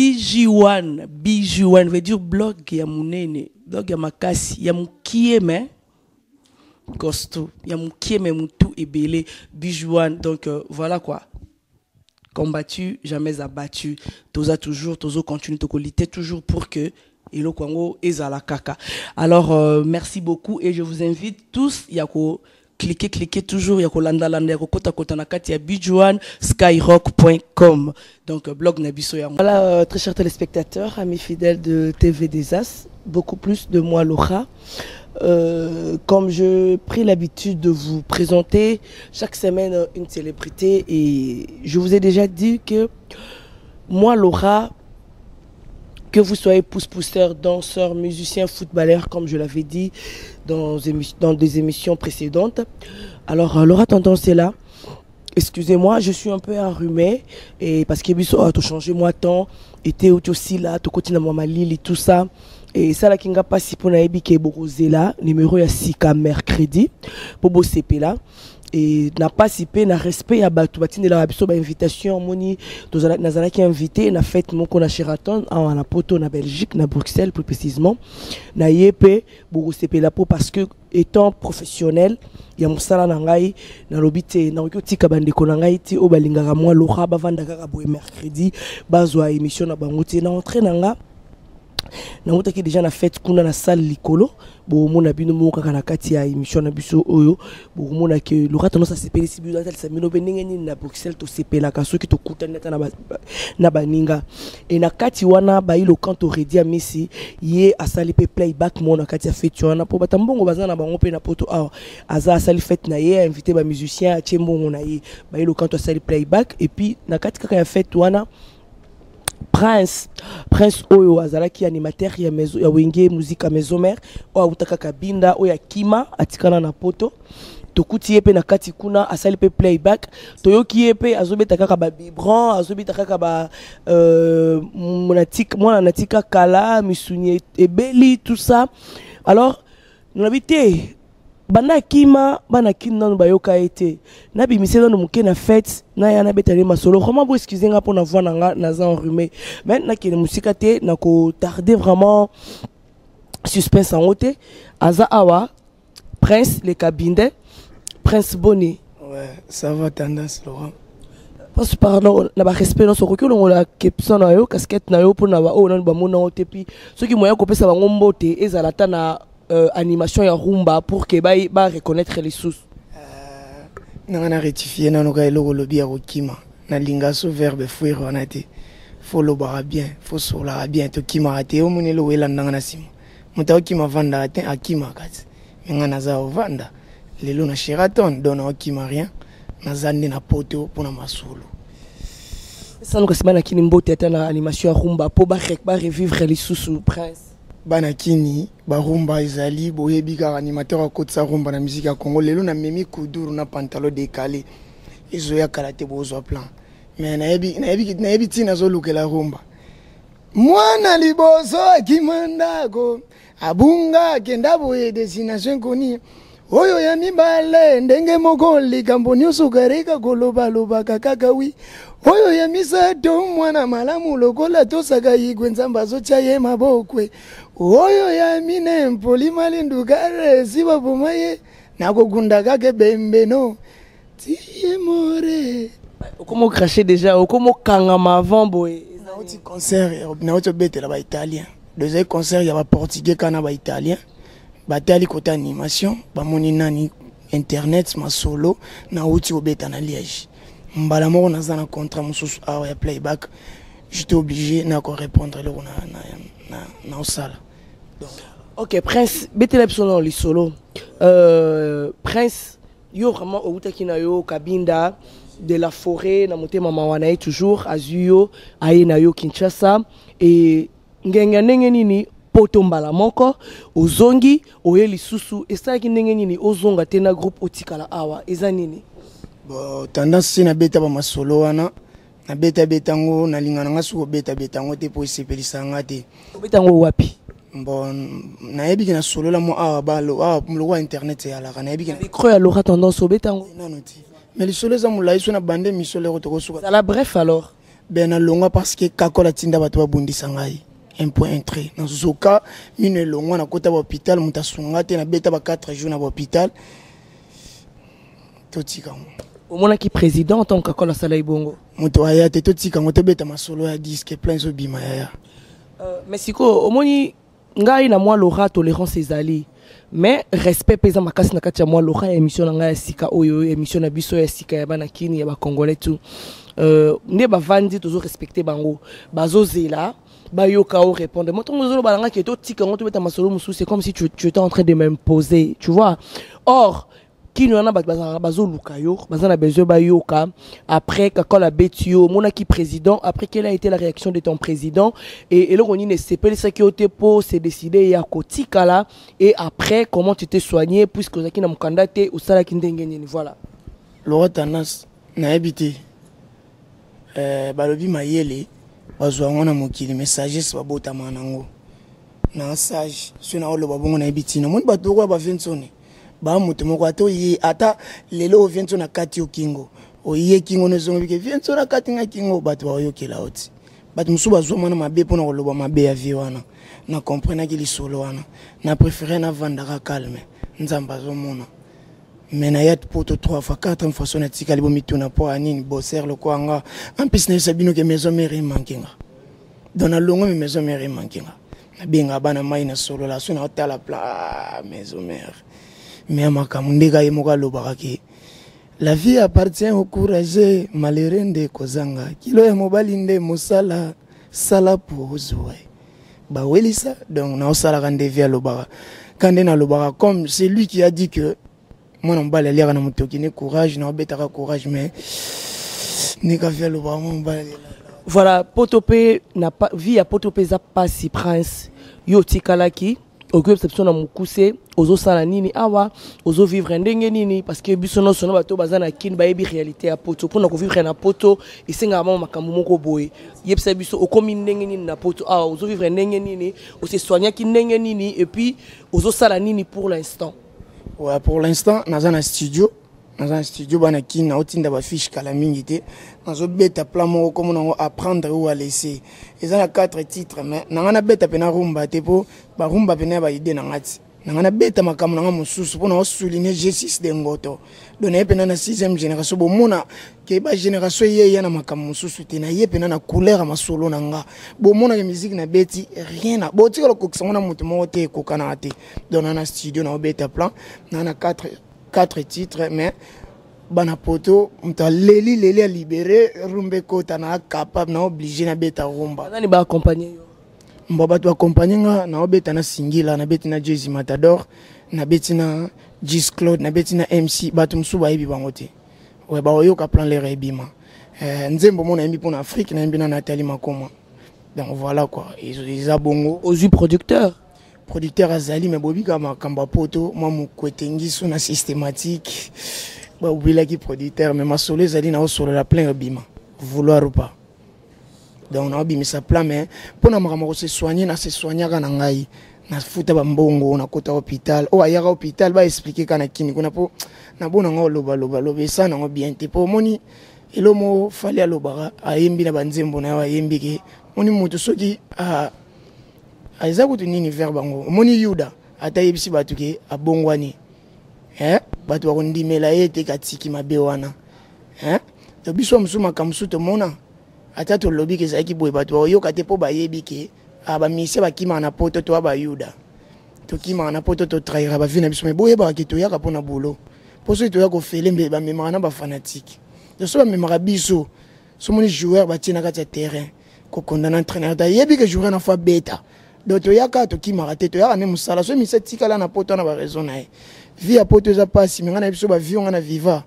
BG1 BG1 veut dire blog ya munene blog ya makasi ya mukie mais costaud ya mutu ebele BG1 donc euh, voilà quoi. Combattu jamais abattu. Toza toujours tozo continue tokolite toujours pour que eloko yango ezala kaka. Alors euh, merci beaucoup et je vous invite tous ya ko cliquez cliquez toujours. Ya kolandalanda ya kokotakota na kati skyrock.com donc euh, blog na biso yango voilà euh, très chers téléspectateurs amis fidèles de TV des As beaucoup plus de moi Laura. Euh, comme je pris l'habitude de vous présenter chaque semaine une célébrité. Et je vous ai déjà dit que moi Laura que vous soyez pousse-pousseur, danseur, musicien, footballeur, comme je l'avais dit dans, des émissions précédentes. Alors, euh, Laura Tendance est là. Excusez-moi, je suis un peu enrhumé et parce que biso a tout changé moi temps était aussi là tout na mama Lili tout ça et ça la kinga pas si pour na yebi ke bokozela numéro ya sika mercredi pour bo là et na pasi mpe na respect ya bato batindelaka biso bainvitation moni tozala- nazalaki invité na fête moko na sheraton awa na poto na belgique na bruxelles plus précisement na ye mpe bokosepela mpo parce que étant professionnel ya mosala na ngai nalobi te nakoki kotika bandeko na ngai te oyo balingaka mwa lora bavanda kaka boye mercredi bazwa émission na bango te na entré na nautaki déjà na fête kuna na salle likolo bomona bino moko kaka na kati ya émission na biso oyo bokomona ke lora tendance asepelisi bino atalisa bino mpe ndenge nini na bruxelles tosepelaka soki tokutani ata na ba- ba- na baninga e na kati wana bayi lokanto redi ya misi ye asali mpe playback mo na kati ya fete wana mpo bata mbongo baza na bango mpe na poto awa aza asali fete na ye ainvite bamusicien atie mbongo na ye bayi lokanto asali playback et puis na kati kaka ya fete wana prince prince oyo azalaki animateur ya, maison, ya wenge musique ya maison mare oyo awuta kaka binda oyo akima atikana na poto. Tokuti ye mpe na kati playback. Toyoki ye mpe azobeta kaka babibran azobeta kaka ba euh, mwana na kala misuni e- ebeli tout ça. Alors nalobi te banda akima bana kini nanu bayoka ye te nabimisi nanu moke na fete naya nabeta ye masolo. Vraiment bo excuse nga mpo na voi na nga naza enrhumé. Mais nakende mosika te nakotarde vraiment. Suspense yango te aza awa prince le kabinde. Prince boni Ouais, ça va tendance, Laurent. prince pardon na barespect nyonso okoki olongola kepso na yo casquette na yo mpona baoyo nanu bamona yo te puis soki moya kopesa bango mbote ezala ata na euh, animation ya rumba pour ke ba- bareconnaître lisusu nanga na rectifie nano ka eloko olobi ya kokima. Nalinga so verbe fuire wana te fo olobaka bien fo solaka bien tokimaka te omoni eloko elandanga na nsima moto akokima avandaka te akimaka te me nga naza ovanda lelo na sheraton don naokima rien. Naza nde na poto mpona masolo. Sanuka nsima na kini mbote ata na animation ya rumba mpo barevivre lisusu prince bana kini barumba ezali boyebi kaka animateur akotisa rumba na musike ya congo. Lelo namemi kuduru na pantalon décalé. Ezoya kala te bozwa plan. Me nayebi ntina azolukela rumba. Mwana liboso akima ndako abunga akenda boye destination koni. Oyo ya mibale ndenge moko likambo nyonso kareka kolobalobaka kaka wi. Oyo ya misato mwana malamu lokola tosaka yigwe nzambe azotya ye mabokwe oyo ya mine mpoli malindukare siba boma ye nakokunda kaka bembeno. Tiye more. Okoma okrache déjà okoma okangama avant boye nauti concert nauti obetela baitalien deuxième concert ya baportugais kana na baitalien batali kota animation bamoni nani internet masolo nauti kobeta na liège. Mbala moko naza na contrat mosusu awa ya playback. J'étais obligé na korépondre eloko na, na, na, na osala ok prince betela biso na lisolo euh, prince yo vraiment owutaki na yo kabinda de la forêt na motema mawa na ye toujours azwi yo aye na yo kinshasa e ngenge ya ndenge nini poto mbala moko ozongi oye lisusu esalaki ndenge nini ozonga te na groupe otikala awa eza nini? Bon tendance nabeta bamasolo wana nabetabeta yango nalinga na nga soki kobetabeta yango te mpo esepelisa nga te. Obeta yango wapi bon nayebiki na solola mo awa lokwa internet eyalaka nayebiki na micro ya lora tendance obeta yango nano te mais lisolo eza molai so na bande misolo eko tokosuka zala bref alors. Be nalongwa parce que kakola tinda bato babundisa ngai. Un point un trait. Nazoka mino elongwa nakota bahôpital moto asunga te nabeta ba 4 jours na bahôpital totika ngo. Omonaki président ntango kakola asala ebongo moto aya te totika ngo tobeta masolo ya diske plein ezobima yaya Euh, mais sikoyo omoni ngai na mwa lora tolérance ezali. Mais respect mpe eza makasi na kati ya mwa lora ya émission na ngai ya sika oyo émission na biso ya sika ya bana kini ya bacongolais tu euh, nde bavandi tozorespecte bango. Bazozela bayoka o répondre. Mo ntongo ozoloba na ngai ke totika yango tobeta masolo mosusu c'est comme si tu, tu étais en train de m'imposer tu vois. Or kini wana bato bazalaka yo besoin après kakola abeti yo omonaki président. Après quelle a été la réaction de ton président? Et eloko nini esepelisaki se ya kotikala et après comment tu t'es soigné puisque ozalaki na mokanda te osalaki ndenge nini? Voilà. Eh, balobi mayele bazwa yango mokili mais sagesse babotamaka nango. Na sage baa moto moko ata oye ata lelo ovie nso na kati yo kingo. Oye kingo nozongo bike vie nso na kati nga kingo bato baoyokela yo ti bato mosusu bazwa mwana mabe mpona koloba mabe ya vie wana. Na komprenaki lisolo wana. Na préféré navandaka calme. Nzambe azomona. Me naya poto 3 fois 4 fois so natikali bomituna mpo ya nini? Boser lokola nga ampesi nayesa bino ke maison mare emanke nga. Don nalongo me maison mare emanke nga. Nabenga bana mai nasolola so naotala pla maison mare ya makambo ndeka ye moko alobaka ke la vie appartient au courage malheureux nde kozanga. Kilo ya mobali nde mosala sala po ozwa bawelisa donc naosalaka nde vie alobaka ka nde nalobaka comme c'est lui qui a dit que mwana mobali aliaka na motoki ne courage naobetaka courage mais ndeka vie alobaka mwana mobali alielaka voilà poto mpe na vie ya poto mpe eza pasi prince. Yo otikalaki biso na mokuse ozosala nini awa ozovivre ndenge nini parce que biso nyonso na bato baza na kini bayebi réalité poto. Mpona kovivre na poto esengaka mama makambo moko boye. Biso okomi ndenge nini na poto. Awa ozovivre ndenge nini ndenge nini et puis ozosala nini pour l'instant? Ouais, pour l'instant naza na studio naza na studio bana kini naotinda bafiche kala mingi te nazobeta plan moko komo nango apprendre ou alese eza na 4 titre mais nanga nabeta mpe na rumba te mpo barumba pene ya baide nanga ti nanga nabeta makambo nanga mosusu mpo naosouligne g6 de ngoto don naye mpena na 6e génération bomona ke bagénération eyeya na makambo mosusu te naye mpena na couleur ya masolo na nga bomonaka musike nabeti rien na botikala kokisa ngo na moto moko te ekokanaka te don na na studio naobeta plan na na 4 4 titres mais bana poto moto aleli leli alibere rumba ekota na capable na oblige nabeta rumba. Banani baakompagne yo? Mbo bato bakompagne nga naobeta na singila nabeti na jesi matador nabeti na jis claude nabeti na mc bato mosusu bayebi bango te. We baoyoka plan lere ebima. Eh, nzembo mo nayembi mpona afrique nayembi na natali makoma. Donc voilà quoi eza bongo. Ozwi producteur producteur azali me bobika makambo poto mwa mokwete na systématique. Babelaki producteur me masolo ezali naosolola plein ebima vouloir ou pas. Donc naobimisa plan me mpo na makambo kosesoigne nasesoignaka na ngai. Nafuta bambongo nakota hôpital. Oyo ayaka hôpital baexplike ka na kini kuna mpo nabonanga olobalobaloba esa nango bien te. Mpo omoni elo mo fali alobaka ayembi na banzembo na yo ayembi ke. Moni moto soki eza kutu nini vers bango? Omoni yuda ata yebisi bato ke abongwani eh? bato bakondimela ye te katiki mabe wana. Eh? to biso mosusu makambo mosusu tomona ata tolobi ke ezalaki boye bato bakoyoka te mpo bayebi ke ah, bamisie bakimaka na poto toya bayuda tokimaka na poto totrahira bavi na biso me boyebaka ke toyaka mpo na bolo. Mpo soki toya kofele mbe bamemaka na bafanatike. To so bamemaka biso somoni joueur batie na kati ya terrain kokondana entraîneur. Ta yebi ke joueur na fo abeta donc toyaka tokimaka te toyaka ne mosala. So misa tikala na poto wana baraison na ye. Vi ya poto eza mpasi me ngai na biso bavi onga na viva.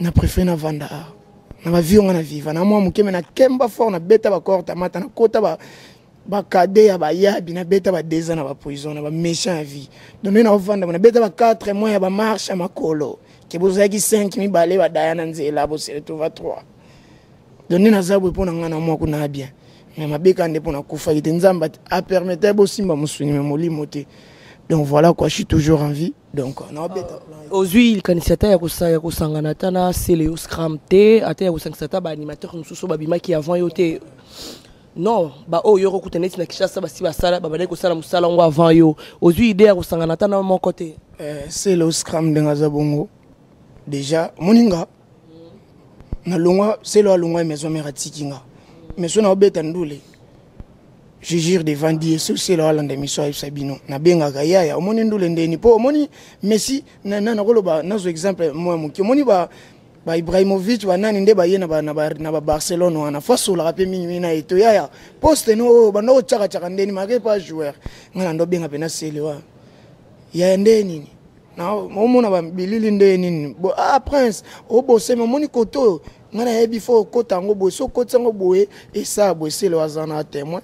Na préféré na vanda. A na bavi onga na viva. Na mwa moke me na kemba fort nabeta bacor tamata nakota ba bakade ya bayabi nabeta badeza na bapoison na baméchant ya vie. Donc nde naovanda nabeta ba 4 mois ya bamarshe ya makolo. Ke bozalaki 5 mibale badaya na nzela bosele tova 3 donc nde naza boye mpo na ngai na mwa kuna bien me mabeka nde mpo nakufaki te. Nzambe apermete bosimba mosuni me molimo te. Donc voilà quoi je suis toujours en vie. Donc naobeta ozwi likanisi ata ya kosa- ya kosangana ata na sele yo scram te ata ya kosangisa ata baanimateur mosusu babimaki avant yo te non baoyo yo kokuta neti na kinshasa basi basala babandaki kosala mosala yango avant yo. Ozwi ide ya kosangana ata na moko te Eh, selo scram ndenge aza bongo. Déjà moninga. Nalongwa selo alongwa maison mare atiki nga mais so naobeta ndule je jure devant die soki selo alanda émission ayebisa bino nabengaka yaya omoni ndule ndeni. Mpo omoni messi na- na- nakoloba nazwa exemple moya moke omoni ba baibrahimovic banani nde baye na ba- na ba- na babarcelone wana. Fo asolaka mpe mingimingi na ye to yaya poste no oyo banda kocakacaka ndeni make pa joueur. Nga na ndobenga mpena sele wana ya nde nini na omona babilili nde nini ah prince obosemi omoni koto. oyo ngai nayebi fo okota yango boye so okoti yango boye esa boye sele waza na témoin